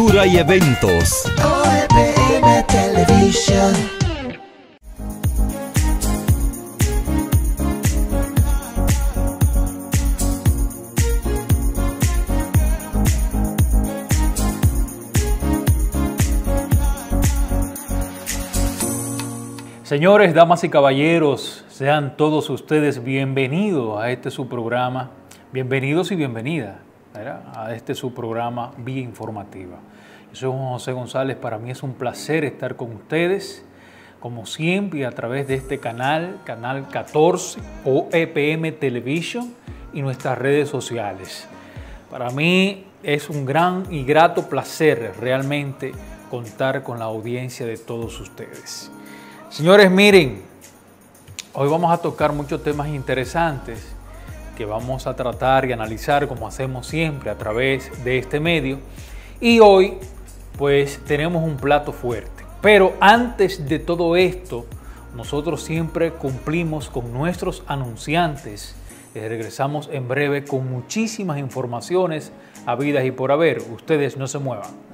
y eventos. Television. Señores, damas y caballeros, sean todos ustedes bienvenidos a este su programa, bienvenidos y bienvenidas a este su programa Vía Informativa. Yo soy José González, para mí es un placer estar con ustedes, como siempre, a través de este canal, canal 14 o EPM Television y nuestras redes sociales. Para mí es un gran y grato placer realmente contar con la audiencia de todos ustedes. Señores, miren, hoy vamos a tocar muchos temas interesantes que vamos a tratar y analizar como hacemos siempre a través de este medio. Y hoy, pues tenemos un plato fuerte. Pero antes de todo esto, nosotros siempre cumplimos con nuestros anunciantes. regresamos en breve con muchísimas informaciones habidas y por haber. Ustedes no se muevan.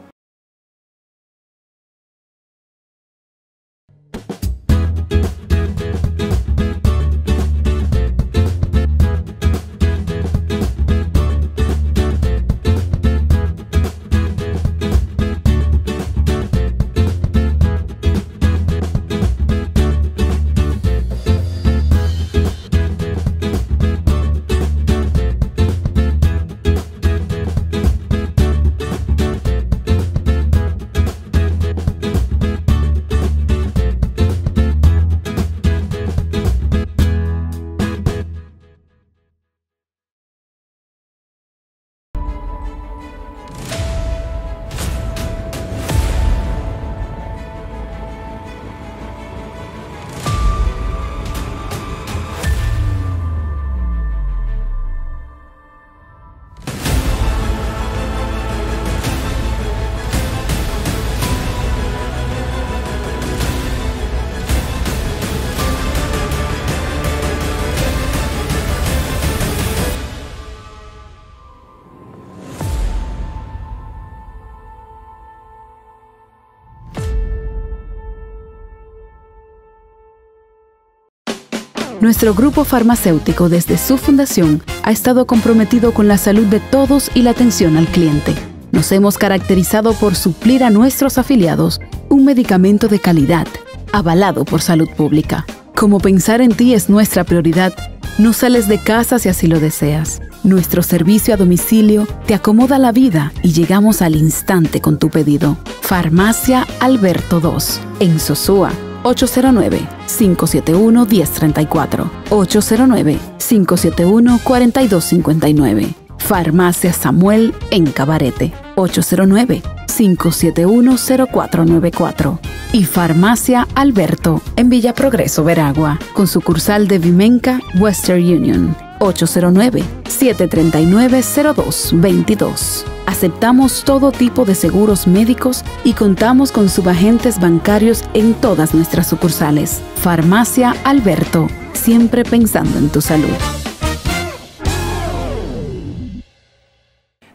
Nuestro grupo farmacéutico desde su fundación ha estado comprometido con la salud de todos y la atención al cliente. Nos hemos caracterizado por suplir a nuestros afiliados un medicamento de calidad, avalado por salud pública. Como pensar en ti es nuestra prioridad, no sales de casa si así lo deseas. Nuestro servicio a domicilio te acomoda la vida y llegamos al instante con tu pedido. Farmacia Alberto 2, en Sosúa, 809-571-1034. 809-571-4259. Farmacia Samuel en Cabarete. 809-571-0494. Y Farmacia Alberto en Villa Progreso, Veragua, con sucursal de Vimenca, Western Union. 809-739-0222. Aceptamos todo tipo de seguros médicos y contamos con subagentes bancarios en todas nuestras sucursales. Farmacia Alberto, siempre pensando en tu salud.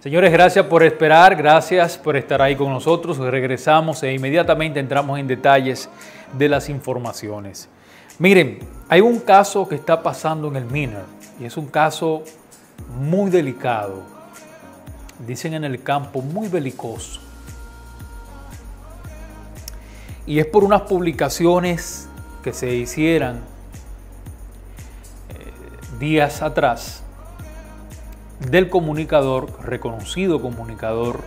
Señores, gracias por esperar, gracias por estar ahí con nosotros. Regresamos e inmediatamente entramos en detalles de las informaciones. Miren, hay un caso que está pasando en el MINER y es un caso muy delicado. Dicen en el campo muy belicoso. Y es por unas publicaciones que se hicieran eh, días atrás del comunicador, reconocido comunicador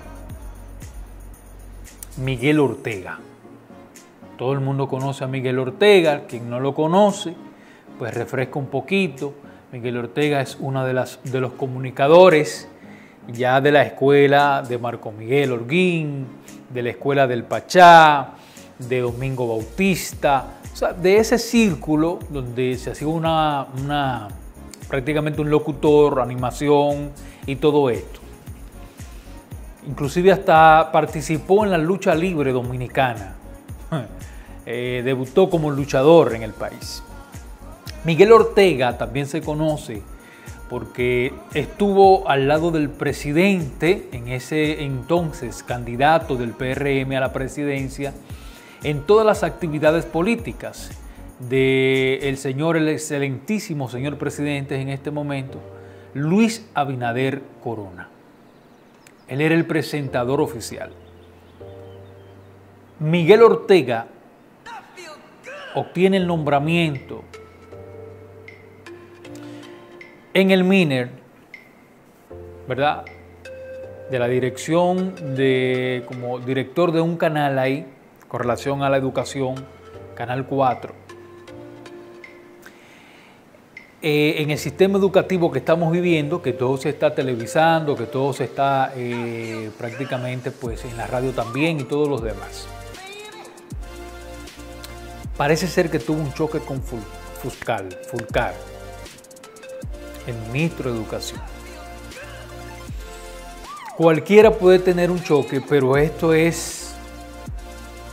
Miguel Ortega. Todo el mundo conoce a Miguel Ortega, quien no lo conoce, pues refresca un poquito. Miguel Ortega es uno de, las, de los comunicadores ya de la escuela de Marco Miguel Orguín, de la escuela del Pachá, de Domingo Bautista, o sea, de ese círculo donde se hacía una, una prácticamente un locutor, animación y todo esto. Inclusive hasta participó en la lucha libre dominicana. Eh, debutó como luchador en el país. Miguel Ortega también se conoce porque estuvo al lado del presidente, en ese entonces candidato del PRM a la presidencia, en todas las actividades políticas del señor, el excelentísimo señor presidente en este momento, Luis Abinader Corona. Él era el presentador oficial. Miguel Ortega obtiene el nombramiento en el MINER, ¿verdad? De la dirección de, como director de un canal ahí, con relación a la educación, Canal 4. Eh, en el sistema educativo que estamos viviendo, que todo se está televisando, que todo se está eh, prácticamente pues en la radio también y todos los demás. Parece ser que tuvo un choque con Fuscal, Fulcar, el ministro de Educación. Cualquiera puede tener un choque, pero esto es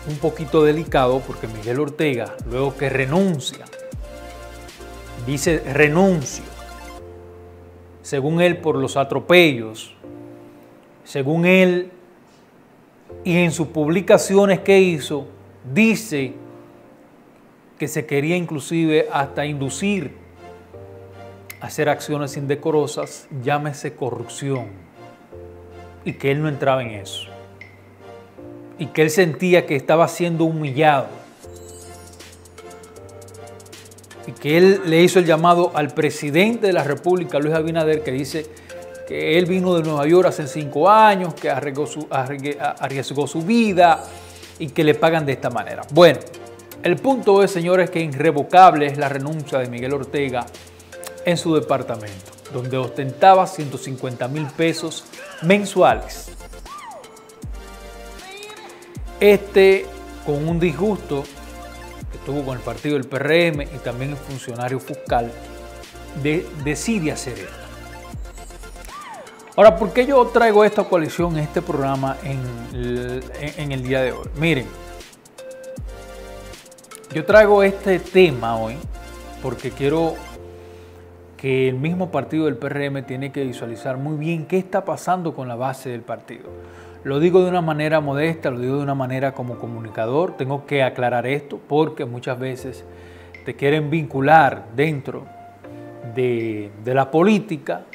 un poquito delicado porque Miguel Ortega, luego que renuncia, dice renuncio, según él por los atropellos, según él y en sus publicaciones que hizo, dice que se quería inclusive hasta inducir hacer acciones indecorosas, llámese corrupción, y que él no entraba en eso, y que él sentía que estaba siendo humillado, y que él le hizo el llamado al presidente de la República, Luis Abinader, que dice que él vino de Nueva York hace cinco años, que arriesgó su, vida y que le pagan de esta manera. Bueno, el punto es, señores, que irrevocable es la renuncia de Miguel Ortega en su departamento, donde ostentaba 150 mil pesos mensuales. Este, con un disgusto que tuvo con el partido del PRM y también el funcionario fiscal, decide hacer esto. Ahora, ¿por qué yo traigo esta coalición este programa en el día de hoy? Miren, yo traigo este tema hoy porque quiero que el mismo partido del PRM tiene que visualizar muy bien qué está pasando con la base del partido. Lo digo de una manera modesta, lo digo de una manera como comunicador, tengo que aclarar esto porque muchas veces te quieren vincular dentro de, la política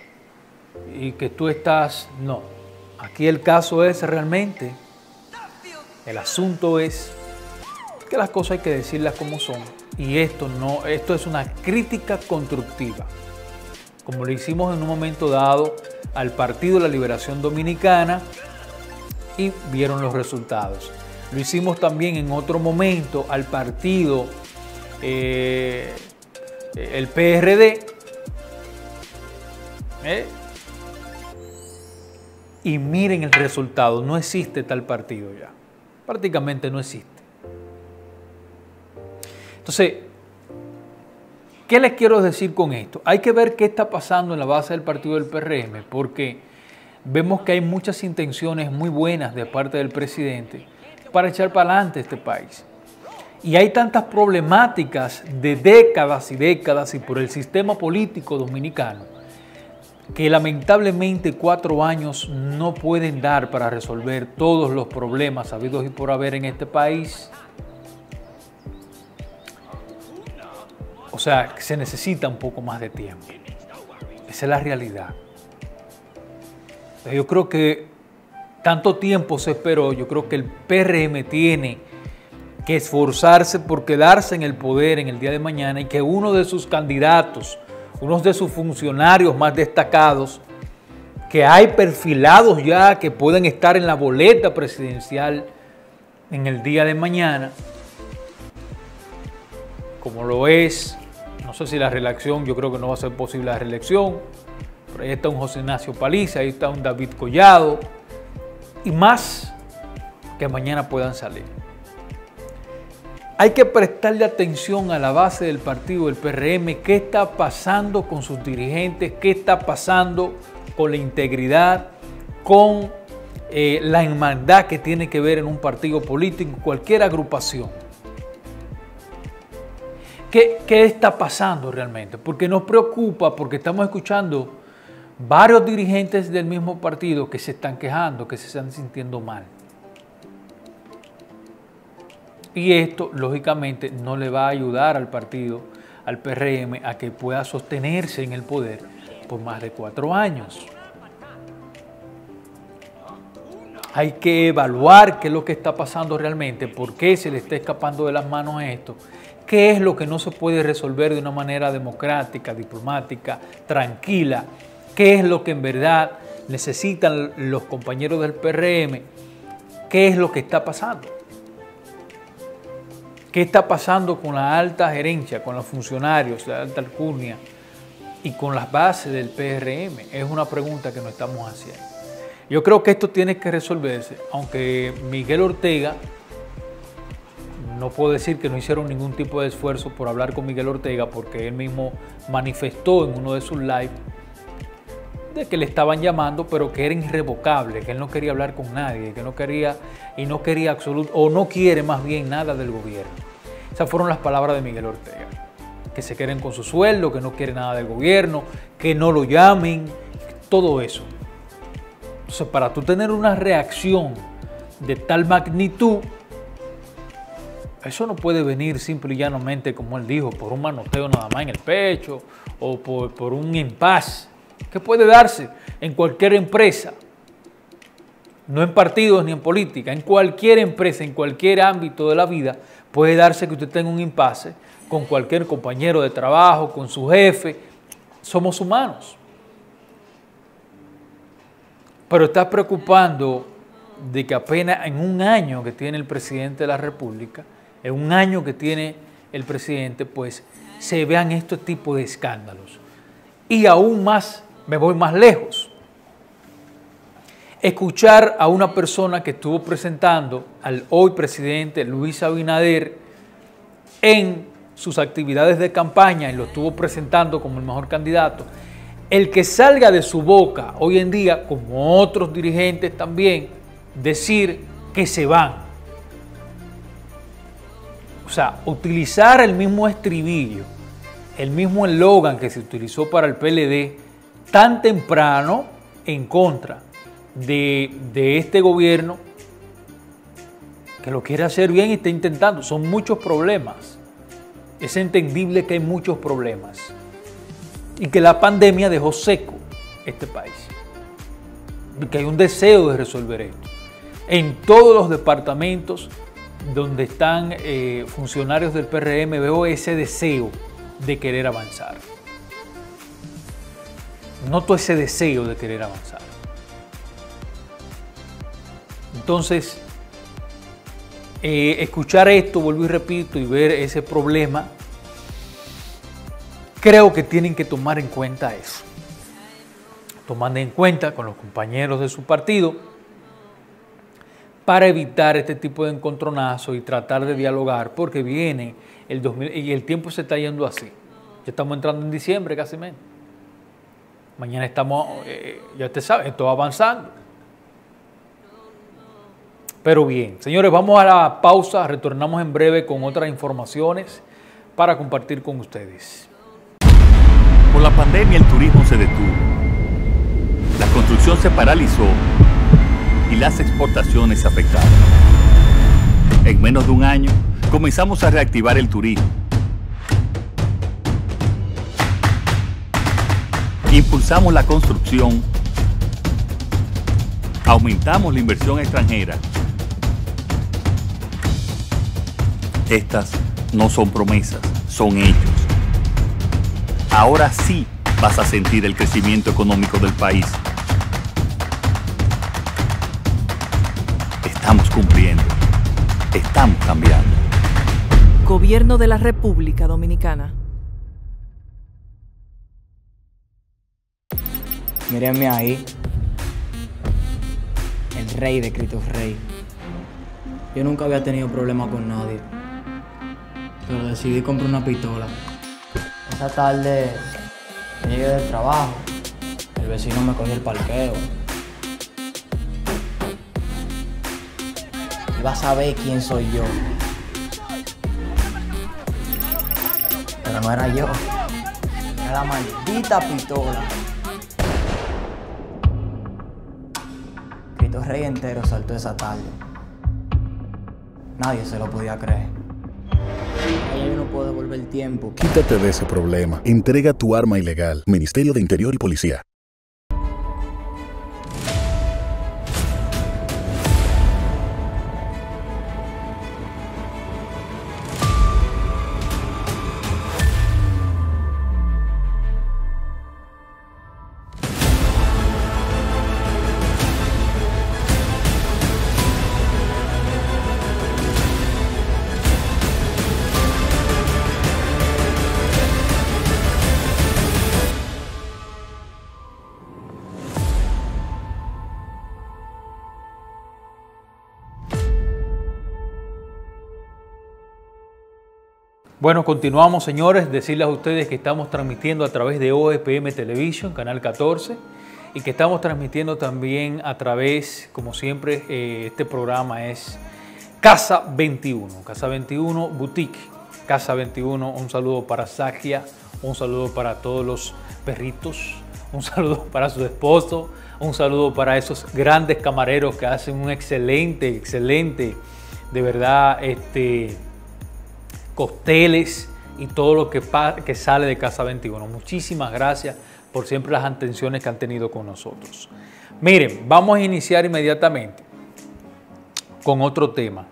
y que tú estás, no, aquí el caso es realmente, el asunto es que las cosas hay que decirlas como son. Y esto no, esto es una crítica constructiva. Como lo hicimos en un momento dado al Partido de la Liberación Dominicana y vieron los resultados. Lo hicimos también en otro momento al partido, eh, el PRD. ¿eh? Y miren el resultado, no existe tal partido ya. Prácticamente no existe. Entonces, ¿qué les quiero decir con esto? Hay que ver qué está pasando en la base del partido del PRM, porque vemos que hay muchas intenciones muy buenas de parte del presidente para echar para adelante este país. Y hay tantas problemáticas de décadas y décadas y por el sistema político dominicano que lamentablemente cuatro años no pueden dar para resolver todos los problemas habidos y por haber en este país. O sea, se necesita un poco más de tiempo. Esa es la realidad. Yo creo que tanto tiempo se esperó, yo creo que el PRM tiene que esforzarse por quedarse en el poder en el día de mañana y que uno de sus candidatos, uno de sus funcionarios más destacados, que hay perfilados ya que pueden estar en la boleta presidencial en el día de mañana, como lo es sé si la reelección, yo creo que no va a ser posible la reelección. Pero ahí está un José Ignacio Paliza, ahí está un David Collado. Y más que mañana puedan salir. Hay que prestarle atención a la base del partido del PRM, qué está pasando con sus dirigentes, qué está pasando con la integridad, con eh, la hermandad que tiene que ver en un partido político, cualquier agrupación. ¿Qué, está pasando realmente? Porque nos preocupa, porque estamos escuchando varios dirigentes del mismo partido que se están quejando, que se están sintiendo mal. Y esto, lógicamente, no le va a ayudar al partido, al PRM, a que pueda sostenerse en el poder por más de cuatro años. Hay que evaluar qué es lo que está pasando realmente, por qué se le está escapando de las manos esto, qué es lo que no se puede resolver de una manera democrática, diplomática, tranquila, qué es lo que en verdad necesitan los compañeros del PRM, qué es lo que está pasando. ¿Qué está pasando con la alta gerencia, con los funcionarios, la alta alcurnia y con las bases del PRM? Es una pregunta que nos estamos haciendo. Yo creo que esto tiene que resolverse, aunque Miguel Ortega, no puedo decir que no hicieron ningún tipo de esfuerzo por hablar con Miguel Ortega, porque él mismo manifestó en uno de sus lives de que le estaban llamando, pero que era irrevocable, que él no quería hablar con nadie, que no quería y no quería absoluto, o no quiere más bien nada del gobierno. Esas fueron las palabras de Miguel Ortega. Que se queden con su sueldo, que no quiere nada del gobierno, que no lo llamen, todo eso. Entonces, para tú tener una reacción de tal magnitud, eso no puede venir simple y llanamente, como él dijo, por un manoteo nada más en el pecho o por, un impas que puede darse en cualquier empresa, no en partidos ni en política, en cualquier empresa, en cualquier ámbito de la vida, Puede darse que usted tenga un impasse con cualquier compañero de trabajo, con su jefe. Somos humanos. Pero está preocupando de que apenas en un año que tiene el presidente de la República, en un año que tiene el presidente, pues se vean este tipo de escándalos. Y aún más, me voy más lejos escuchar a una persona que estuvo presentando al hoy presidente Luis Abinader en sus actividades de campaña y lo estuvo presentando como el mejor candidato, el que salga de su boca hoy en día, como otros dirigentes también, decir que se van. O sea, utilizar el mismo estribillo, el mismo eslogan que se utilizó para el PLD tan temprano en contra de, este gobierno que lo quiere hacer bien y está intentando. Son muchos problemas. Es entendible que hay muchos problemas y que la pandemia dejó seco este país. Y que hay un deseo de resolver esto. En todos los departamentos donde están eh, funcionarios del PRM veo ese deseo de querer avanzar. Noto ese deseo de querer avanzar. Entonces, eh, escuchar esto, vuelvo y repito, y ver ese problema, creo que tienen que tomar en cuenta eso. Tomando en cuenta con los compañeros de su partido para evitar este tipo de encontronazo y tratar de dialogar, porque viene el 2000 y el tiempo se está yendo así. Ya estamos entrando en diciembre casi menos. Mañana estamos, eh, ya usted sabe, esto va avanzando. Pero bien, señores, vamos a la pausa, retornamos en breve con otras informaciones para compartir con ustedes. Por la pandemia el turismo se detuvo, la construcción se paralizó y las exportaciones se afectaron. En menos de un año comenzamos a reactivar el turismo. Impulsamos la construcción, aumentamos la inversión extranjera Estas no son promesas, son hechos. Ahora sí vas a sentir el crecimiento económico del país. Cumpliendo. Estamos cambiando. Gobierno de la República Dominicana. Mírenme ahí. El rey de Cristo Rey. Yo nunca había tenido problema con nadie pero decidí comprar una pistola. Esa tarde llegué del trabajo, el vecino me cogió el parqueo. va a saber quién soy yo. Pero no era yo. Era la maldita pistola. Cristo Rey entero saltó esa tarde. Nadie se lo podía creer. Yo no puedo devolver el tiempo. Quítate de ese problema. Entrega tu arma ilegal. Ministerio de Interior y Policía. Bueno, continuamos, señores. Decirles a ustedes que estamos transmitiendo a través de OEPM Television, canal 14, y que estamos transmitiendo también a través, como siempre, eh, este programa es Casa 21, Casa 21 Boutique. Casa 21, un saludo para Sakia, un saludo para todos los perritos, un saludo para su esposo, un saludo para esos grandes camareros que hacen un excelente, excelente, de verdad, este costeles y todo lo que, que sale de Casa 21. Muchísimas gracias por siempre las atenciones que han tenido con nosotros. Miren, vamos a iniciar inmediatamente con otro tema.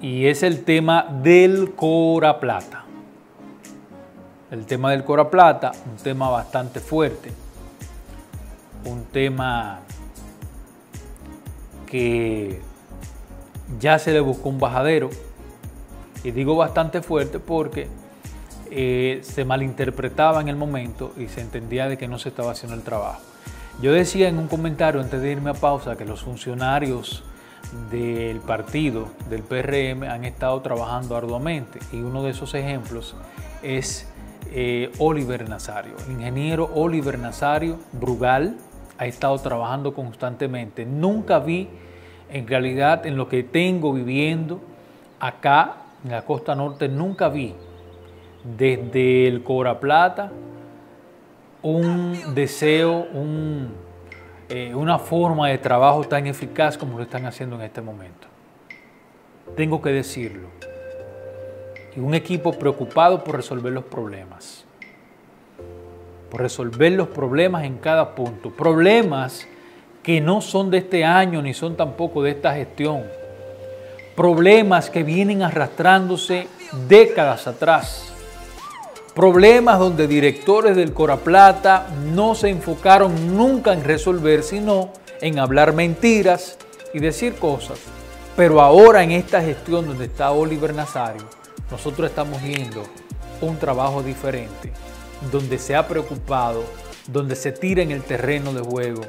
Y es el tema del Cora Plata. El tema del Cora Plata, un tema bastante fuerte. Un tema que ya se le buscó un bajadero. Y digo bastante fuerte porque eh, se malinterpretaba en el momento y se entendía de que no se estaba haciendo el trabajo. Yo decía en un comentario antes de irme a pausa que los funcionarios del partido, del PRM, han estado trabajando arduamente y uno de esos ejemplos es eh, Oliver Nazario. El ingeniero Oliver Nazario Brugal ha estado trabajando constantemente. Nunca vi en realidad en lo que tengo viviendo acá en la costa norte, nunca vi desde el Cobra Plata un deseo, eh, una forma de trabajo tan eficaz como lo están haciendo en este momento. Tengo que decirlo. Y un equipo preocupado por resolver los problemas. Por resolver los problemas en cada punto. Problemas que no son de este año ni son tampoco de esta gestión. Problemas que vienen arrastrándose décadas atrás. Problemas donde directores del Coraplata no se enfocaron nunca en resolver, sino en hablar mentiras y decir cosas. Pero ahora en esta gestión donde está Oliver Nazario, nosotros estamos viendo un trabajo diferente, donde se ha preocupado, donde se tira en el terreno de juego,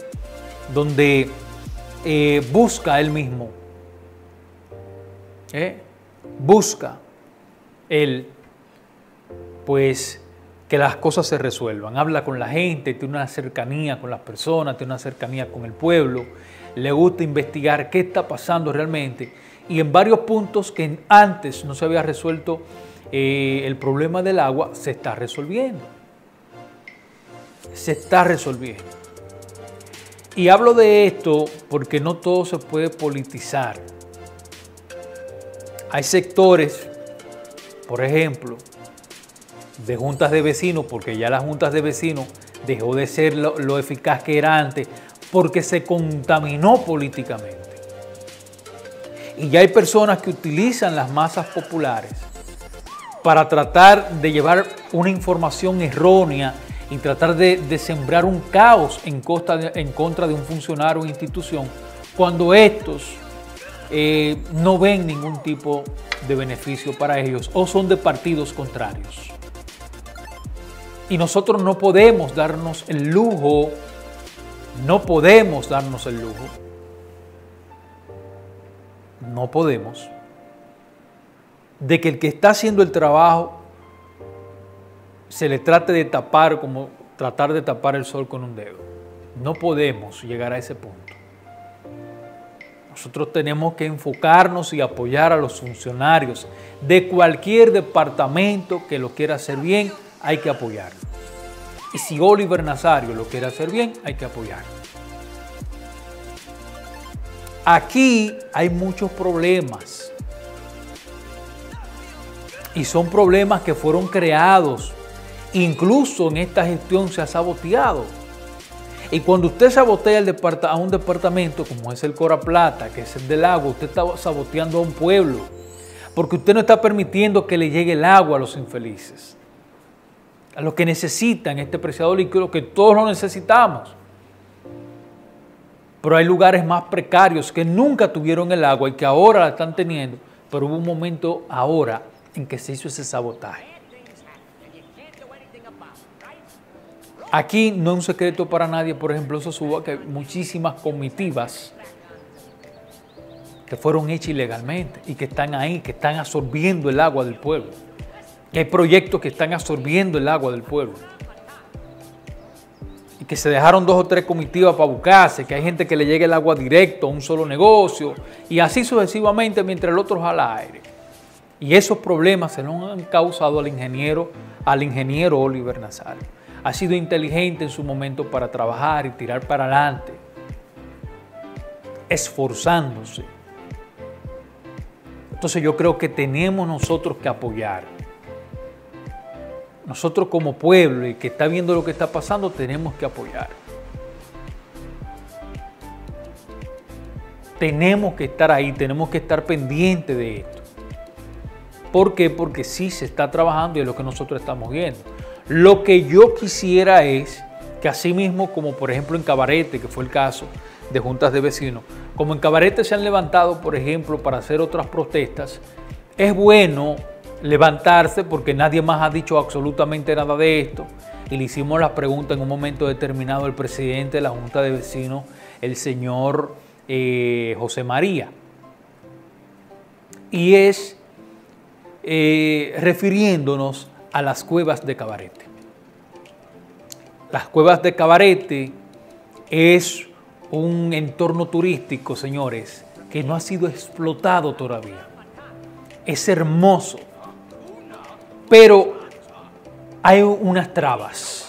donde eh, busca él mismo, ¿eh? busca él, pues que las cosas se resuelvan. Habla con la gente, tiene una cercanía con las personas, tiene una cercanía con el pueblo, le gusta investigar qué está pasando realmente y en varios puntos que antes no se había resuelto eh, el problema del agua, se está resolviendo. Se está resolviendo. Y hablo de esto porque no todo se puede politizar. Hay sectores, por ejemplo, de juntas de vecinos, porque ya las juntas de vecinos dejó de ser lo, lo eficaz que era antes, porque se contaminó políticamente. Y ya hay personas que utilizan las masas populares para tratar de llevar una información errónea y tratar de, sembrar un caos en, costa en contra de un funcionario o institución, cuando estos eh, no ven ningún tipo de beneficio para ellos o son de partidos contrarios. Y nosotros no podemos darnos el lujo, no podemos darnos el lujo, no podemos, de que el que está haciendo el trabajo se le trate de tapar como tratar de tapar el sol con un dedo. No podemos llegar a ese punto. Nosotros tenemos que enfocarnos y apoyar a los funcionarios de cualquier departamento que lo quiera hacer bien, hay que apoyarlo. Y si Oliver Nazario lo quiere hacer bien, hay que apoyarlo. aquí hay muchos problemas. Y son problemas que fueron creados. Incluso en esta gestión se ha saboteado. Y cuando usted sabotea a un departamento como es el Cora Plata, que es el del agua, usted está saboteando a un pueblo. Porque usted no está permitiendo que le llegue el agua a los infelices. A los que necesitan este preciado líquido, que todos lo necesitamos. Pero hay lugares más precarios que nunca tuvieron el agua y que ahora la están teniendo. Pero hubo un momento ahora en que se hizo ese sabotaje. Aquí no es un secreto para nadie, por ejemplo, eso suba que hay muchísimas comitivas que fueron hechas ilegalmente y que están ahí, que están absorbiendo el agua del pueblo. Que hay proyectos que están absorbiendo el agua del pueblo. Y que se dejaron dos o tres comitivas para buscarse, que hay gente que le llegue el agua directo a un solo negocio, y así sucesivamente mientras el otro jala aire. Y esos problemas se los han causado al ingeniero, al ingeniero Oliver Nazario. Ha sido inteligente en su momento para trabajar y tirar para adelante, esforzándose. Entonces yo creo que tenemos nosotros que apoyar. Nosotros como pueblo y que está viendo lo que está pasando, tenemos que apoyar. Tenemos que estar ahí, tenemos que estar pendientes de esto. ¿Por qué? Porque sí se está trabajando y es lo que nosotros estamos viendo. Lo que yo quisiera es que así mismo, como por ejemplo en Cabarete, que fue el caso de juntas de vecinos, como en Cabarete se han levantado, por ejemplo, para hacer otras protestas, es bueno levantarse porque nadie más ha dicho absolutamente nada de esto. Y le hicimos la pregunta en un momento determinado al presidente de la Junta de Vecinos, el señor eh, José María. Y es eh, refiriéndonos a las cuevas de Cabarete. Las cuevas de Cabarete es un entorno turístico, señores, que no ha sido explotado todavía. Es hermoso, pero hay unas trabas.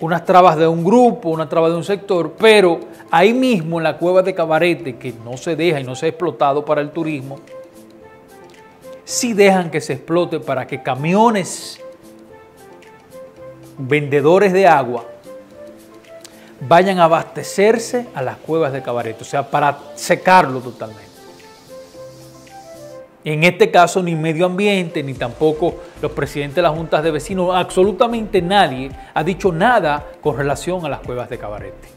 Unas trabas de un grupo, una traba de un sector, pero ahí mismo en la cueva de Cabarete, que no se deja y no se ha explotado para el turismo, sí dejan que se explote para que camiones vendedores de agua vayan a abastecerse a las cuevas de Cabarete, o sea, para secarlo totalmente. En este caso, ni medio ambiente, ni tampoco los presidentes de las juntas de vecinos, absolutamente nadie ha dicho nada con relación a las cuevas de Cabarete.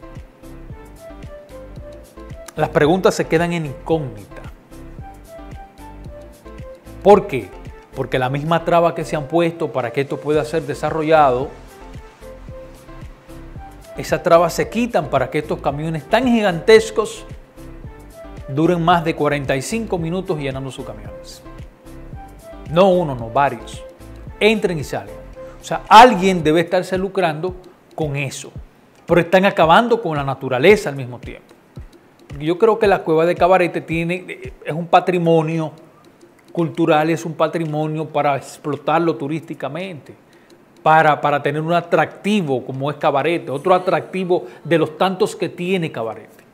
Las preguntas se quedan en incógnita. ¿Por qué? Porque la misma traba que se han puesto para que esto pueda ser desarrollado, esas trabas se quitan para que estos camiones tan gigantescos duren más de 45 minutos llenando sus camiones. No uno, no varios. Entren y salen. O sea, alguien debe estarse lucrando con eso. Pero están acabando con la naturaleza al mismo tiempo. Yo creo que la cueva de Cabarete tiene, es un patrimonio cultural, es un patrimonio para explotarlo turísticamente, para, para tener un atractivo como es Cabarete, otro atractivo de los tantos que tiene Cabarete.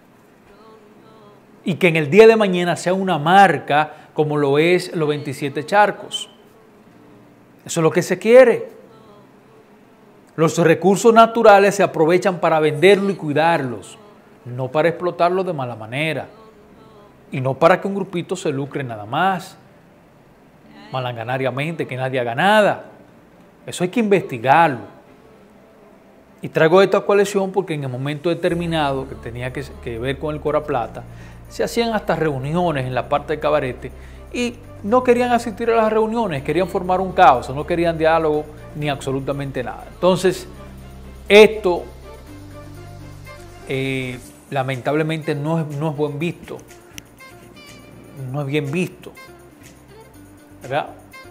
Y que en el día de mañana sea una marca como lo es los 27 charcos. Eso es lo que se quiere. Los recursos naturales se aprovechan para venderlos y cuidarlos, no para explotarlos de mala manera. Y no para que un grupito se lucre nada más, malanganariamente, que nadie haga nada. Eso hay que investigarlo. Y traigo esta colección porque en el momento determinado que tenía que, que ver con el Cora Plata, se hacían hasta reuniones en la parte de cabarete y no querían asistir a las reuniones, querían formar un caos, no querían diálogo ni absolutamente nada. Entonces, esto eh, lamentablemente no es, no es buen visto, no es bien visto.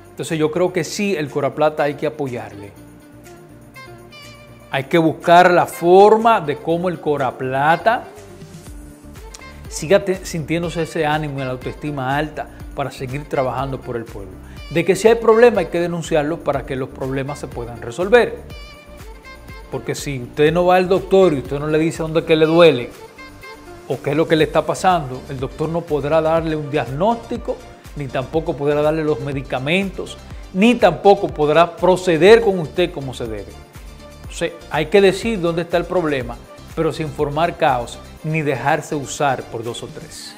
Entonces yo creo que sí, el Coraplata hay que apoyarle. Hay que buscar la forma de cómo el Coraplata siga sintiéndose ese ánimo y la autoestima alta para seguir trabajando por el pueblo. De que si hay problemas hay que denunciarlos para que los problemas se puedan resolver. Porque si usted no va al doctor y usted no le dice dónde que le duele, o qué es lo que le está pasando, el doctor no podrá darle un diagnóstico, ni tampoco podrá darle los medicamentos, ni tampoco podrá proceder con usted como se debe. Hay que decir dónde está el problema, pero sin formar caos ni dejarse usar por dos o tres.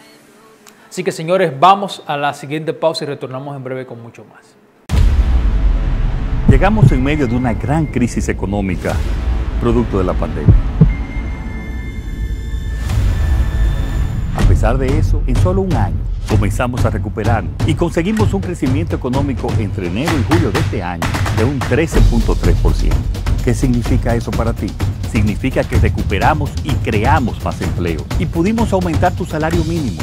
Así que señores, vamos a la siguiente pausa y retornamos en breve con mucho más. Llegamos en medio de una gran crisis económica producto de la pandemia. A pesar de eso, en solo un año comenzamos a recuperar y conseguimos un crecimiento económico entre enero y julio de este año de un 13.3%. ¿Qué significa eso para ti? Significa que recuperamos y creamos más empleo y pudimos aumentar tu salario mínimo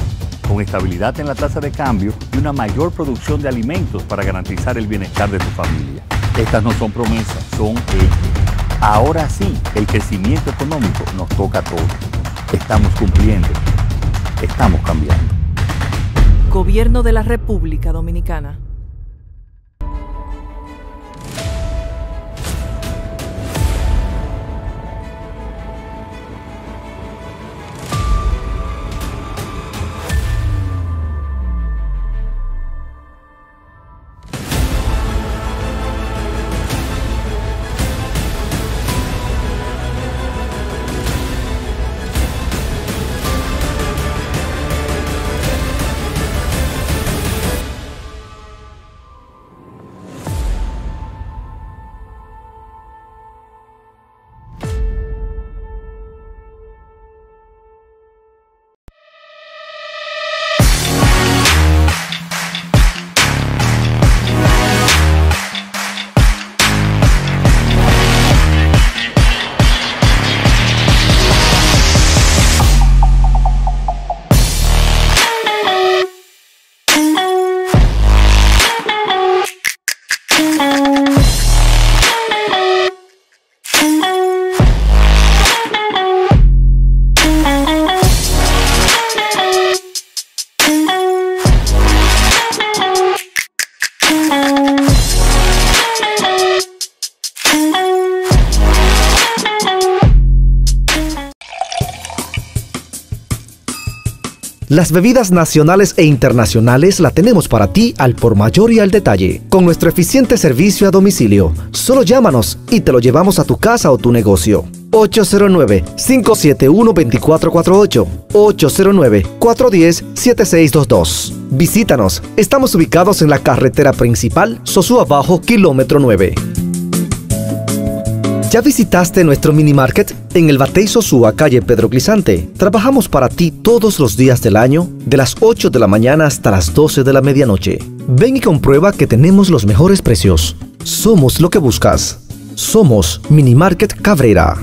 con estabilidad en la tasa de cambio y una mayor producción de alimentos para garantizar el bienestar de tu familia. Estas no son promesas, son hechos. Ahora sí, el crecimiento económico nos toca a todos. Estamos cumpliendo. Estamos cambiando. Gobierno de la República Dominicana. Las bebidas nacionales e internacionales la tenemos para ti al por mayor y al detalle. Con nuestro eficiente servicio a domicilio, solo llámanos y te lo llevamos a tu casa o tu negocio. 809-571-2448. 809-410-7622. Visítanos. Estamos ubicados en la carretera principal, Sosúa Bajo, kilómetro 9. ¿Ya visitaste nuestro mini market en el Batey Sosúa, calle Pedro Glisante? Trabajamos para ti todos los días del año, de las 8 de la mañana hasta las 12 de la medianoche. Ven y comprueba que tenemos los mejores precios. Somos lo que buscas. Somos Mini Market Cabrera.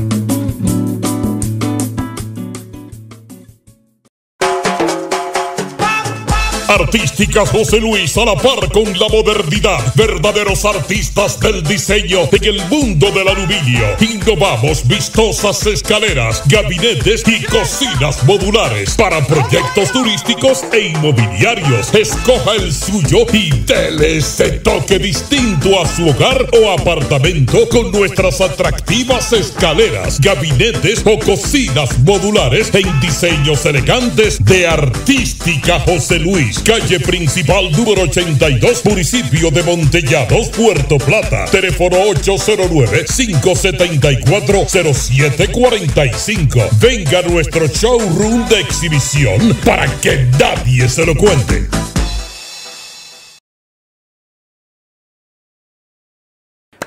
Artísticas José Luis a la par con la modernidad. Verdaderos artistas del diseño en el mundo del aluminio. Innovamos vistosas escaleras, gabinetes y cocinas modulares para proyectos turísticos e inmobiliarios. Escoja el suyo y dele ese toque distinto a su hogar o apartamento con nuestras atractivas escaleras, gabinetes o cocinas modulares en diseños elegantes de Artística José Luis calle principal número 82, municipio de Montellados, Puerto Plata. Teléfono 809-574-0745. Venga a nuestro showroom de exhibición para que nadie se lo cuente.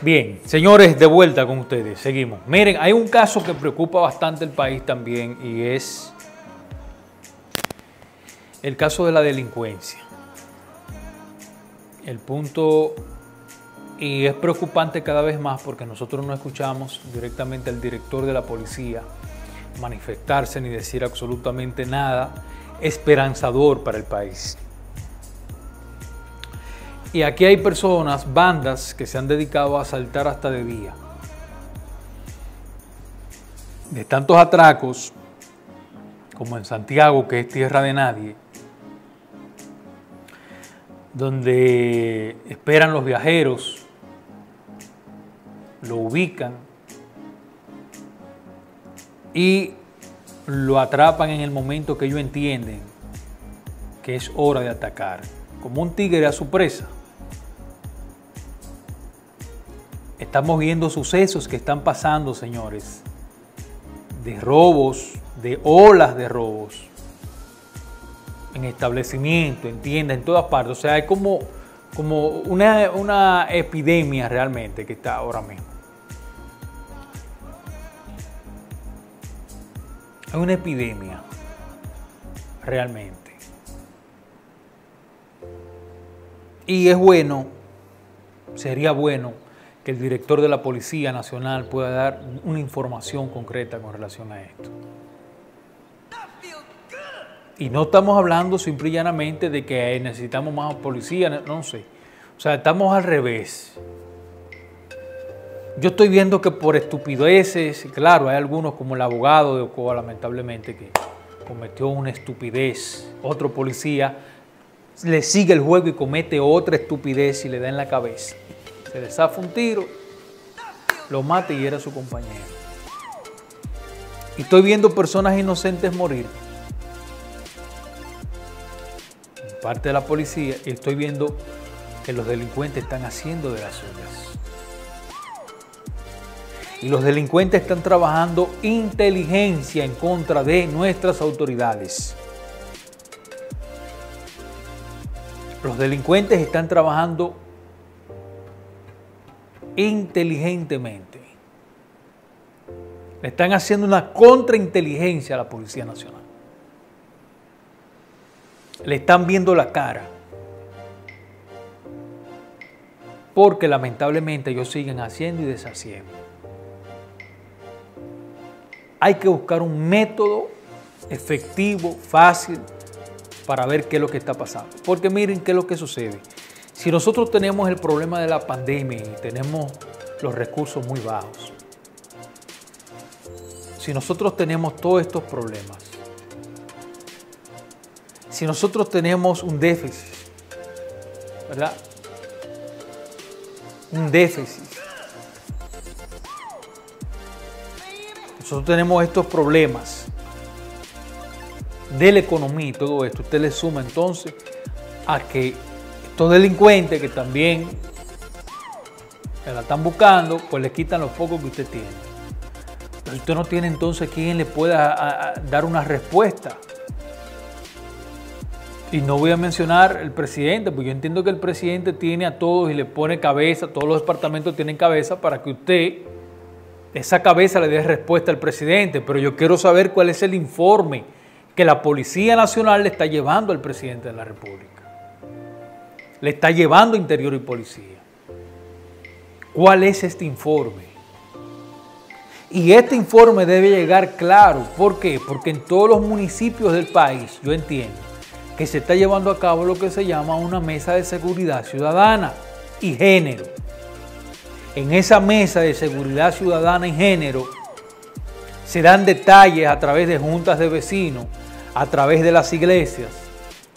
Bien, señores, de vuelta con ustedes. Seguimos. Miren, hay un caso que preocupa bastante el país también y es el caso de la delincuencia. El punto, y es preocupante cada vez más porque nosotros no escuchamos directamente al director de la policía manifestarse ni decir absolutamente nada esperanzador para el país. Y aquí hay personas, bandas, que se han dedicado a asaltar hasta de día. De tantos atracos, como en Santiago, que es tierra de nadie, donde esperan los viajeros, lo ubican y lo atrapan en el momento que ellos entienden que es hora de atacar, como un tigre a su presa. Estamos viendo sucesos que están pasando, señores, de robos, de olas de robos, en establecimientos, en tiendas, en todas partes. O sea, hay como, como una, una epidemia realmente que está ahora mismo. Hay una epidemia, realmente. Y es bueno, sería bueno que el director de la Policía Nacional pueda dar una información concreta con relación a esto. Y no estamos hablando simple y llanamente de que necesitamos más policía, no sé. O sea, estamos al revés. Yo estoy viendo que por estupideces, claro, hay algunos como el abogado de Ocoa, lamentablemente, que cometió una estupidez. Otro policía le sigue el juego y comete otra estupidez y le da en la cabeza. Se le un tiro, lo mata y era su compañero. Y estoy viendo personas inocentes morir. Parte de la policía y estoy viendo que los delincuentes están haciendo de las suyas. Y los delincuentes están trabajando inteligencia en contra de nuestras autoridades. Los delincuentes están trabajando inteligentemente. Están haciendo una contrainteligencia a la Policía Nacional le están viendo la cara. Porque lamentablemente ellos siguen haciendo y deshaciendo. Hay que buscar un método efectivo, fácil, para ver qué es lo que está pasando. Porque miren qué es lo que sucede. Si nosotros tenemos el problema de la pandemia y tenemos los recursos muy bajos, si nosotros tenemos todos estos problemas, si nosotros tenemos un déficit, ¿verdad? Un déficit. Nosotros tenemos estos problemas de la economía y todo esto. Usted le suma entonces a que estos delincuentes que también la están buscando, pues le quitan los pocos que usted tiene. Pero usted no tiene entonces quien le pueda dar una respuesta y no voy a mencionar el presidente, porque yo entiendo que el presidente tiene a todos y le pone cabeza, todos los departamentos tienen cabeza para que usted, esa cabeza le dé respuesta al presidente. Pero yo quiero saber cuál es el informe que la Policía Nacional le está llevando al presidente de la República. Le está llevando Interior y Policía. ¿Cuál es este informe? Y este informe debe llegar claro. ¿Por qué? Porque en todos los municipios del país, yo entiendo, que se está llevando a cabo lo que se llama una mesa de seguridad ciudadana y género. En esa mesa de seguridad ciudadana y género se dan detalles a través de juntas de vecinos, a través de las iglesias,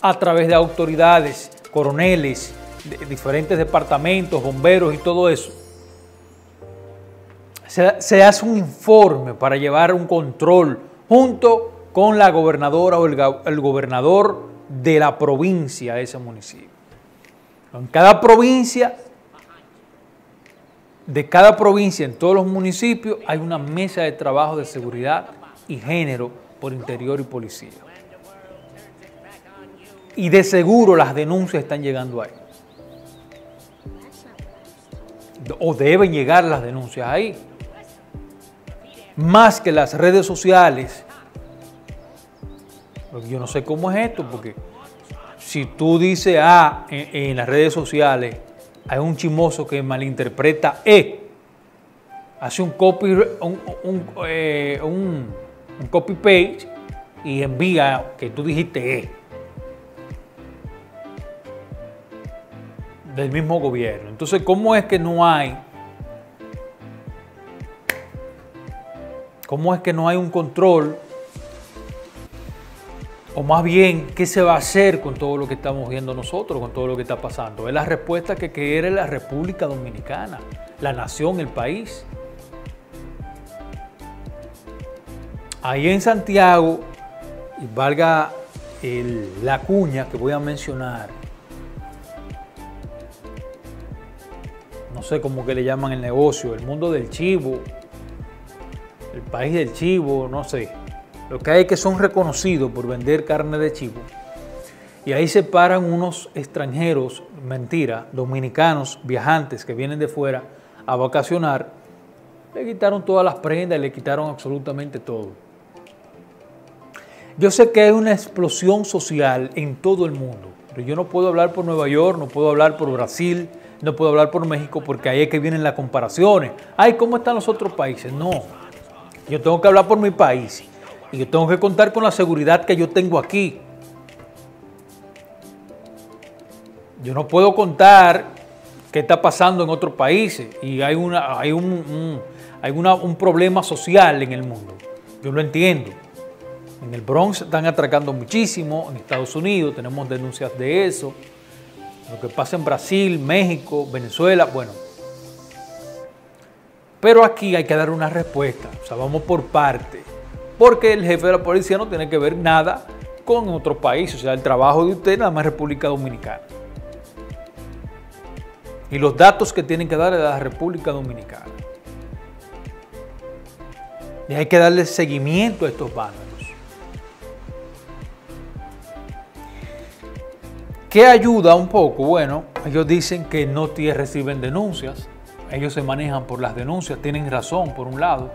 a través de autoridades, coroneles, de diferentes departamentos, bomberos y todo eso. Se, hace un informe para llevar un control junto con la gobernadora o el gobernador de la provincia de ese municipio. En cada provincia, de cada provincia, en todos los municipios, hay una mesa de trabajo de seguridad y género por interior y policía. Y de seguro las denuncias están llegando ahí. O deben llegar las denuncias ahí. Más que las redes sociales yo no sé cómo es esto, porque si tú dices A en, las redes sociales, hay un chimoso que malinterpreta E, hace un copy, eh, un, un copy page y envía que tú dijiste E. Del mismo gobierno. Entonces, ¿cómo es que no hay ¿Cómo es que no hay un control o más bien, ¿qué se va a hacer con todo lo que estamos viendo nosotros, con todo lo que está pasando? Es la respuesta que quiere la República Dominicana, la nación, el país. Ahí en Santiago, y valga la cuña que voy a mencionar, no sé cómo que le llaman el negocio, el mundo del chivo, el país del chivo, no sé. Lo que hay es que son reconocidos por vender carne de chivo. Y ahí se paran unos extranjeros, mentira, dominicanos, viajantes que vienen de fuera a vacacionar. Le quitaron todas las prendas, le quitaron absolutamente todo. Yo sé que hay una explosión social en todo el mundo, pero yo no puedo hablar por Nueva York, no puedo hablar por Brasil, no puedo hablar por México, porque ahí es que vienen las comparaciones. Ay, ¿cómo están los otros países? No, yo tengo que hablar por mi país y yo tengo que contar con la seguridad que yo tengo aquí. Yo no puedo contar qué está pasando en otros países y hay, una, hay, un, hay una- un problema social en el mundo. Yo lo entiendo. En el Bronx están atracando muchísimo, en Estados Unidos tenemos denuncias de eso. Lo que pasa en Brasil, México, Venezuela, bueno. Pero aquí hay que dar una respuesta, o sea, vamos por parte. Porque el jefe de la policía no tiene que ver nada con otro país, o sea, el trabajo de usted nada más República Dominicana. Y los datos que tienen que dar es de la República Dominicana. Y hay que darle seguimiento a estos vándalos. ¿Qué ayuda un poco? Bueno, ellos dicen que no reciben denuncias, ellos se manejan por las denuncias, tienen razón por un lado.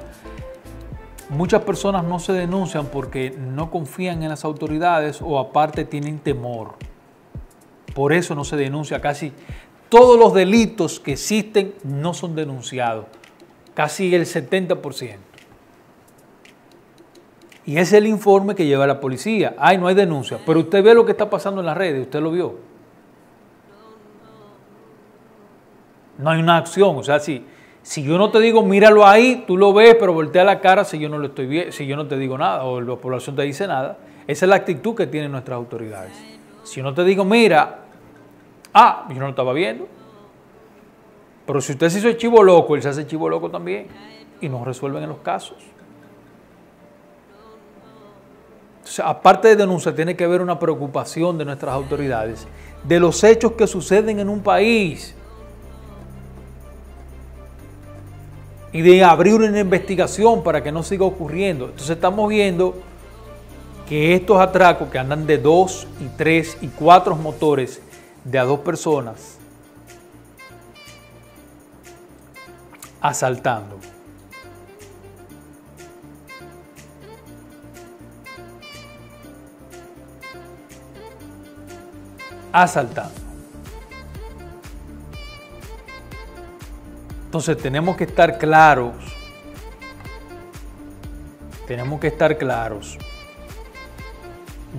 Muchas personas no se denuncian porque no confían en las autoridades o aparte tienen temor. Por eso no se denuncia casi todos los delitos que existen no son denunciados, casi el 70%. Y es el informe que lleva la policía. Ay, no hay denuncia. Pero usted ve lo que está pasando en las redes, usted lo vio. No hay una acción. O sea, si, si yo no te digo, míralo ahí, tú lo ves, pero voltea la cara si yo no lo estoy viendo, si yo no te digo nada, o la población te dice nada. Esa es la actitud que tienen nuestras autoridades. Si yo no te digo, mira, ah, yo no lo estaba viendo. Pero si usted se hizo el chivo loco, él se hace chivo loco también. Y no resuelven en los casos. Sea, aparte de denuncia, tiene que haber una preocupación de nuestras autoridades de los hechos que suceden en un país y de abrir una investigación para que no siga ocurriendo. Entonces estamos viendo que estos atracos que andan de dos y tres y cuatro motores de a dos personas asaltando. asaltando. Entonces tenemos que estar claros, tenemos que estar claros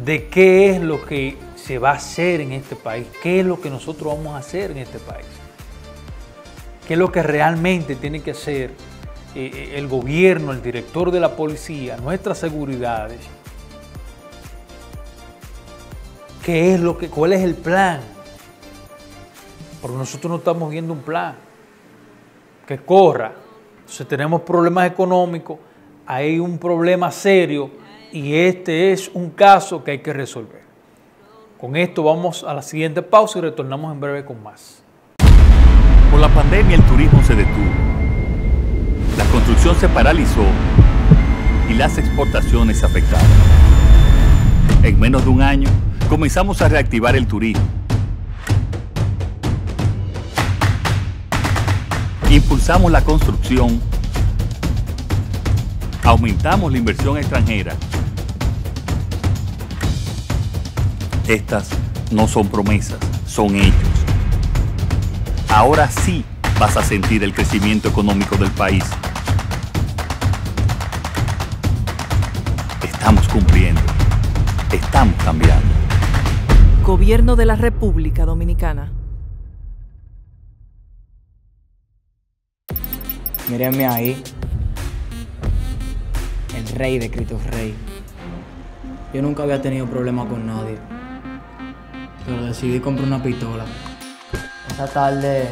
de qué es lo que se va a hacer en este país, qué es lo que nosotros vamos a hacer en este país, qué es lo que realmente tiene que hacer eh, el gobierno, el director de la policía, nuestras seguridades, qué es lo que, cuál es el plan. Porque nosotros no estamos viendo un plan que corra. Entonces tenemos problemas económicos, hay un problema serio y este es un caso que hay que resolver. Con esto vamos a la siguiente pausa y retornamos en breve con más. Por la pandemia el turismo se detuvo. La construcción se paralizó y las exportaciones se afectaron. En menos de un año comenzamos a reactivar el turismo. Impulsamos la construcción, aumentamos la inversión extranjera. Estas no son promesas, son hechos. Ahora sí vas a sentir el crecimiento económico del país. Estamos cumpliendo. Estamos cambiando. Gobierno de la República Dominicana. Mírenme ahí. El rey de Cristo Rey. Yo nunca había tenido problema con nadie. Pero decidí comprar una pistola. Esa tarde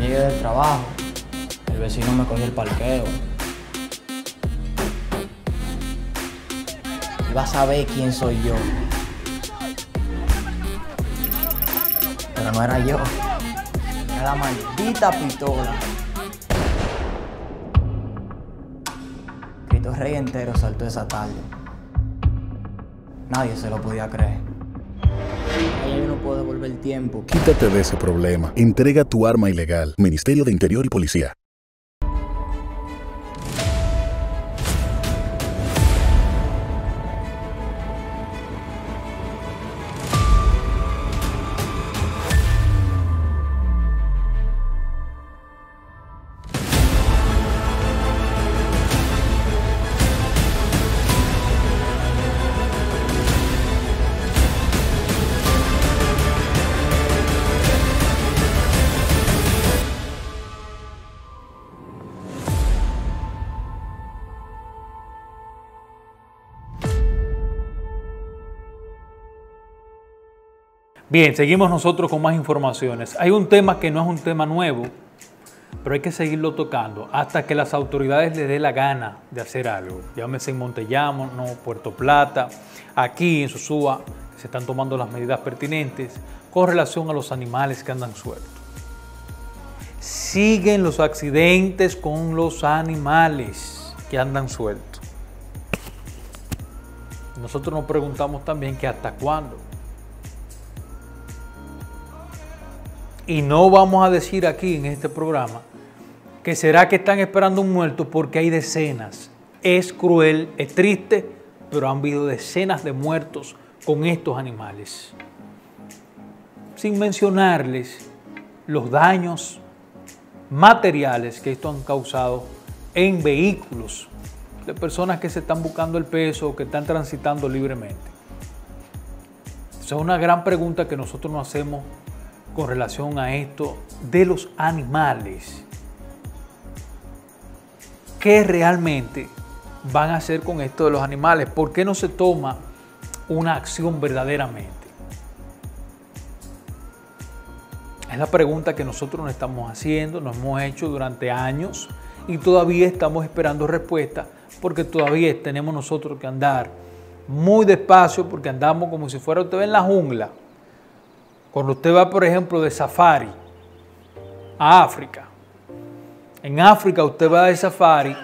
llegué del trabajo. El vecino me cogió el parqueo. va a saber quién soy yo. Pero no era yo. Era la maldita pistola. Cristo Rey entero saltó esa tarde. Nadie se lo podía creer. Yo no puedo devolver el tiempo. Quítate de ese problema. Entrega tu arma ilegal. Ministerio de Interior y Policía. Bien, seguimos nosotros con más informaciones. Hay un tema que no es un tema nuevo, pero hay que seguirlo tocando hasta que las autoridades le dé la gana de hacer algo. Llámese en Montellamo, no, Puerto Plata, aquí en Susúa, se están tomando las medidas pertinentes con relación a los animales que andan sueltos. Siguen los accidentes con los animales que andan sueltos. Nosotros nos preguntamos también que hasta cuándo. Y no vamos a decir aquí en este programa que será que están esperando un muerto porque hay decenas. Es cruel, es triste, pero han habido decenas de muertos con estos animales. Sin mencionarles los daños materiales que esto han causado en vehículos de personas que se están buscando el peso o que están transitando libremente. Esa es una gran pregunta que nosotros nos hacemos con relación a esto de los animales. ¿Qué realmente van a hacer con esto de los animales? ¿Por qué no se toma una acción verdaderamente? Es la pregunta que nosotros nos estamos haciendo, nos hemos hecho durante años y todavía estamos esperando respuesta porque todavía tenemos nosotros que andar muy despacio porque andamos como si fuera usted en la jungla cuando usted va, por ejemplo, de safari a África, en África usted va de safari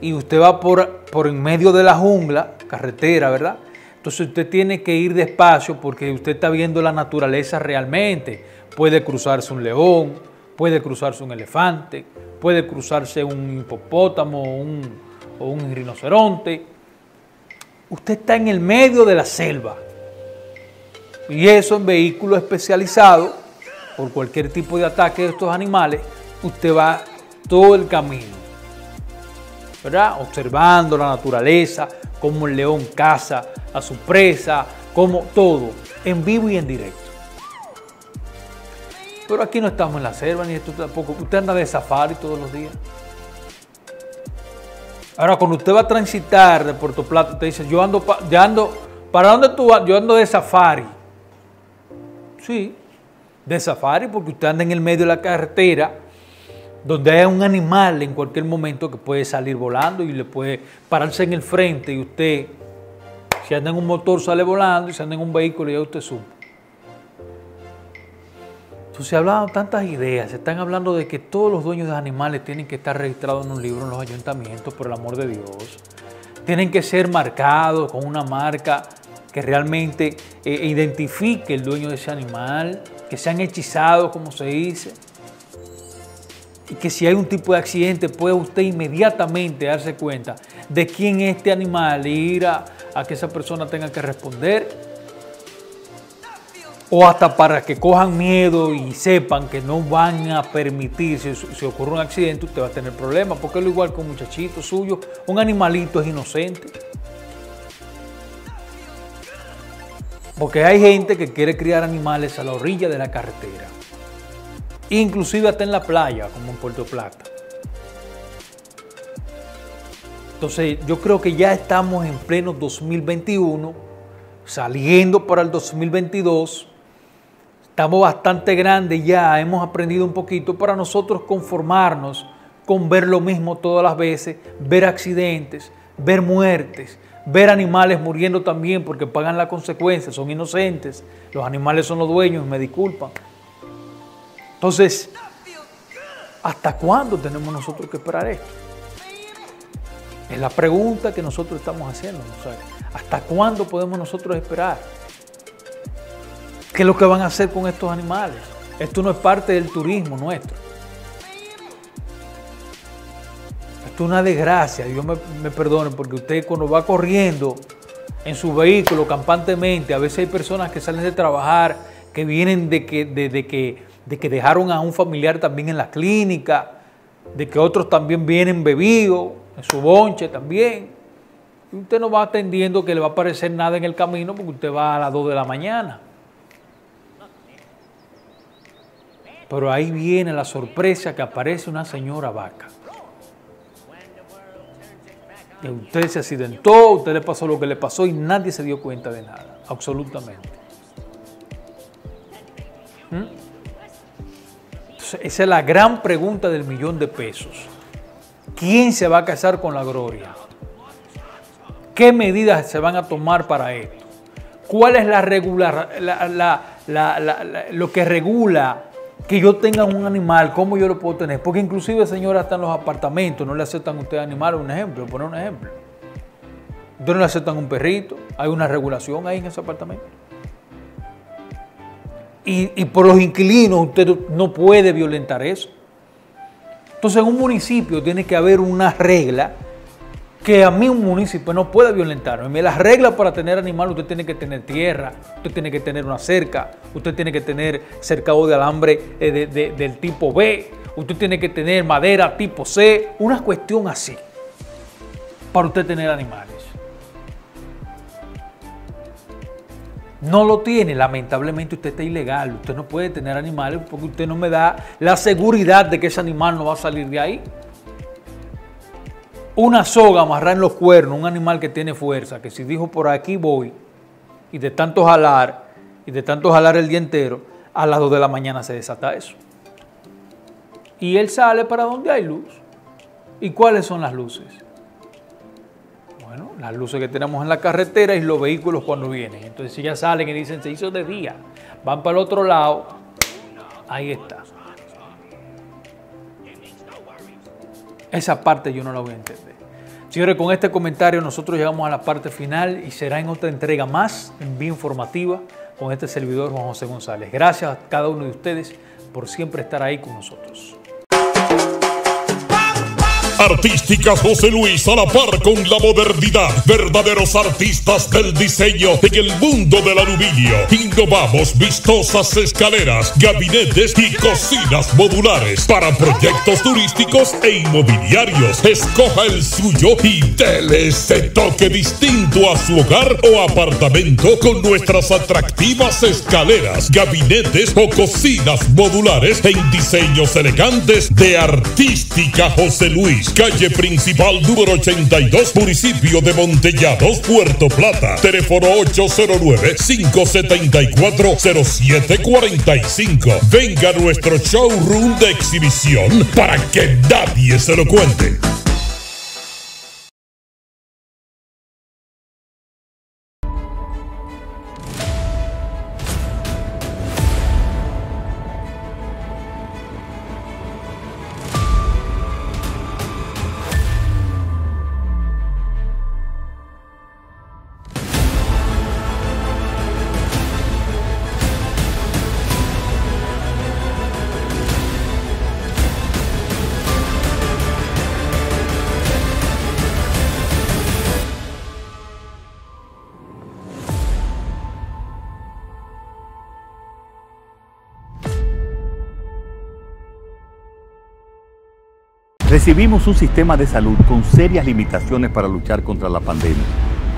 y usted va por, por en medio de la jungla, carretera, ¿verdad? Entonces usted tiene que ir despacio porque usted está viendo la naturaleza realmente. Puede cruzarse un león, puede cruzarse un elefante, puede cruzarse un hipopótamo un, o un rinoceronte. Usted está en el medio de la selva. Y eso en vehículo especializado, por cualquier tipo de ataque de estos animales, usted va todo el camino, ¿verdad? Observando la naturaleza, cómo el león caza a su presa, como todo, en vivo y en directo. Pero aquí no estamos en la selva, ni esto tampoco. Usted anda de safari todos los días. Ahora, cuando usted va a transitar de Puerto Plata, usted dice, yo ando, ando ¿para dónde tú vas? Yo ando de safari. Sí, de safari, porque usted anda en el medio de la carretera, donde hay un animal en cualquier momento que puede salir volando y le puede pararse en el frente y usted, si anda en un motor, sale volando y si anda en un vehículo, ya usted sube. Entonces se hablan tantas ideas, se están hablando de que todos los dueños de animales tienen que estar registrados en un libro en los ayuntamientos, por el amor de Dios. Tienen que ser marcados con una marca que realmente eh, identifique el dueño de ese animal, que sean hechizados, como se dice, y que si hay un tipo de accidente pueda usted inmediatamente darse cuenta de quién es este animal e ir a, que esa persona tenga que responder, o hasta para que cojan miedo y sepan que no van a permitir, si, si ocurre un accidente, usted va a tener problemas, porque es lo igual que un muchachito suyo, un animalito es inocente. Porque hay gente que quiere criar animales a la orilla de la carretera. Inclusive hasta en la playa, como en Puerto Plata. Entonces yo creo que ya estamos en pleno 2021, saliendo para el 2022. Estamos bastante grandes ya, hemos aprendido un poquito para nosotros conformarnos con ver lo mismo todas las veces, ver accidentes, ver muertes, ver animales muriendo también porque pagan las consecuencias, son inocentes, los animales son los dueños, me disculpan. Entonces, ¿hasta cuándo tenemos nosotros que esperar esto? Es la pregunta que nosotros estamos haciendo. ¿Hasta cuándo podemos nosotros esperar? ¿Qué es lo que van a hacer con estos animales? Esto no es parte del turismo nuestro. Esto es una desgracia, Dios me, me perdone, porque usted cuando va corriendo en su vehículo campantemente, a veces hay personas que salen de trabajar, que vienen de que, de, que, de que dejaron a un familiar también en la clínica, de que otros también vienen bebidos, en su bonche también. Y usted no va atendiendo que le va a aparecer nada en el camino porque usted va a las 2 de la mañana. Pero ahí viene la sorpresa que aparece una señora vaca. Usted se accidentó, usted le pasó lo que le pasó y nadie se dio cuenta de nada, absolutamente. ¿Mm? esa es la gran pregunta del millón de pesos. ¿Quién se va a casar con la gloria? ¿Qué medidas se van a tomar para esto? ¿Cuál es la regular, lo que regula que yo tenga un animal, ¿cómo yo lo puedo tener? Porque inclusive, señora, hasta en los apartamentos no le aceptan a usted animales, un ejemplo, poner un ejemplo. Usted no le aceptan un perrito, hay una regulación ahí en ese apartamento. Y, y por los inquilinos usted no puede violentar eso. Entonces en un municipio tiene que haber una regla que a mí un municipio no puede violentar. Las reglas para tener animal, usted tiene que tener tierra, usted tiene que tener una cerca, usted tiene que tener cercado de alambre eh, del tipo B, usted tiene que tener madera tipo C, una cuestión así, para usted tener animales. No lo tiene, lamentablemente usted está ilegal, usted no puede tener animales porque usted no me da la seguridad de que ese animal no va a salir de ahí una soga amarrada en los cuernos, un animal que tiene fuerza, que si dijo por aquí voy, y de tanto jalar, y de tanto jalar el día entero, a las 2 de la mañana se desata eso. Y él sale para donde hay luz. ¿Y cuáles son las luces? Bueno, las luces que tenemos en la carretera y los vehículos cuando vienen. Entonces si ya salen y dicen se hizo de día, van para el otro lado, ahí está. Esa parte yo no la voy a entender. Señores, con este comentario nosotros llegamos a la parte final y será en otra entrega más en Vía Informativa con este servidor Juan José González. Gracias a cada uno de ustedes por siempre estar ahí con nosotros. Artísticas José Luis a la par con la modernidad. Verdaderos artistas del diseño en el mundo del aluminio. Innovamos vistosas escaleras, gabinetes y cocinas modulares para proyectos turísticos e inmobiliarios. Escoja el suyo y dele ese toque distinto a su hogar o apartamento con nuestras atractivas escaleras, gabinetes o cocinas modulares en diseños elegantes de Artística José Luis calle principal número 82, municipio de Montellados, Puerto Plata. Teléfono 809-574-0745. Venga a nuestro showroom de exhibición para que nadie se lo cuente. Recibimos un sistema de salud con serias limitaciones para luchar contra la pandemia,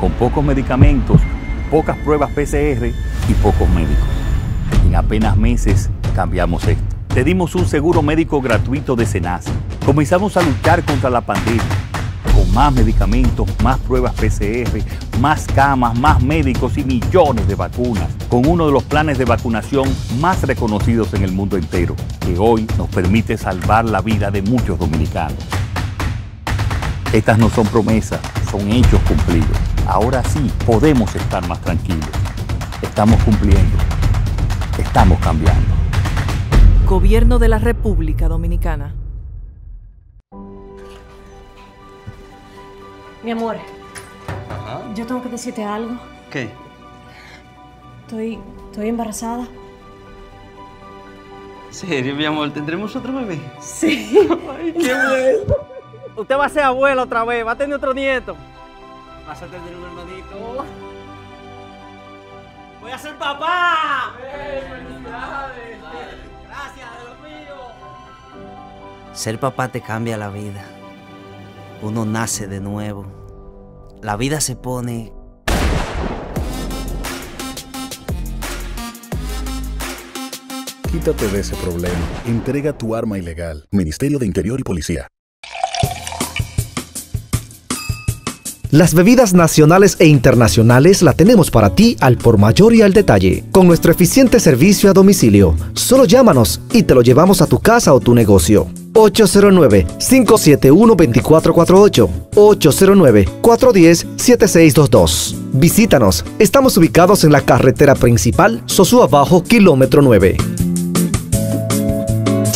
con pocos medicamentos, pocas pruebas PCR y pocos médicos. En apenas meses cambiamos esto. Te dimos un seguro médico gratuito de Senasa. Comenzamos a luchar contra la pandemia más medicamentos, más pruebas PCR, más camas, más médicos y millones de vacunas, con uno de los planes de vacunación más reconocidos en el mundo entero, que hoy nos permite salvar la vida de muchos dominicanos. Estas no son promesas, son hechos cumplidos. Ahora sí podemos estar más tranquilos. Estamos cumpliendo. Estamos cambiando. Gobierno de la República Dominicana. Mi amor, yo tengo que decirte algo. ¿Qué? Estoy, estoy embarazada. ¿Serio, mi amor? ¿Tendremos otro bebé? Sí. Ay, qué bueno. Usted va a ser abuela otra vez, va a tener otro nieto. Vas a tener un hermanito. Oh. ¡Voy a ser papá! ¡Felicidades! ¡Gracias, Dios mío! Ser papá te cambia la vida. Uno nace de nuevo. La vida se pone Quítate de ese problema. Entrega tu arma ilegal. Ministerio de Interior y Policía. Las bebidas nacionales e internacionales la tenemos para ti al por mayor y al detalle. Con nuestro eficiente servicio a domicilio, solo llámanos y te lo llevamos a tu casa o tu negocio. 809-571-2448. 809-410-7622. Visítanos. Estamos ubicados en la carretera principal, Sosúa Bajo, kilómetro 9.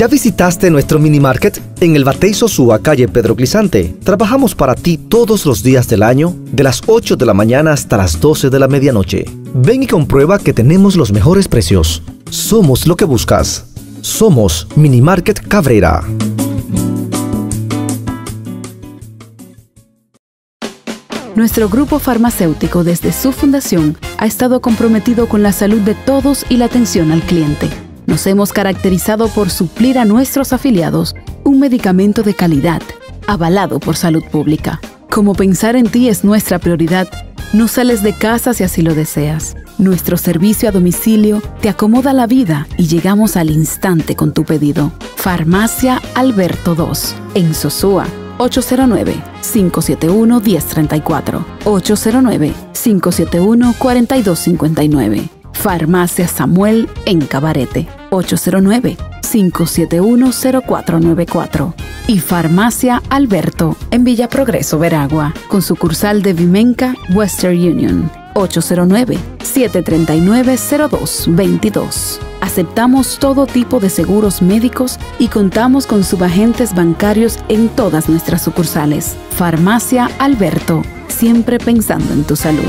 ¿Ya visitaste nuestro mini market? En el Batey Sosúa, calle Pedro Glisante. Trabajamos para ti todos los días del año, de las 8 de la mañana hasta las 12 de la medianoche. Ven y comprueba que tenemos los mejores precios. Somos lo que buscas. Somos Mini Market Cabrera. Nuestro grupo farmacéutico desde su fundación ha estado comprometido con la salud de todos y la atención al cliente. Nos hemos caracterizado por suplir a nuestros afiliados un medicamento de calidad, avalado por salud pública. Como pensar en ti es nuestra prioridad, no sales de casa si así lo deseas. Nuestro servicio a domicilio te acomoda la vida y llegamos al instante con tu pedido. Farmacia Alberto 2, en Sosúa, 809-571-1034, 809-571-4259. Farmacia Samuel en Cabarete, 809-571-0494. Y Farmacia Alberto en Villa Progreso, Veragua, con sucursal de Vimenca, Western Union, 809-739-0222. Aceptamos todo tipo de seguros médicos y contamos con subagentes bancarios en todas nuestras sucursales. Farmacia Alberto, siempre pensando en tu salud.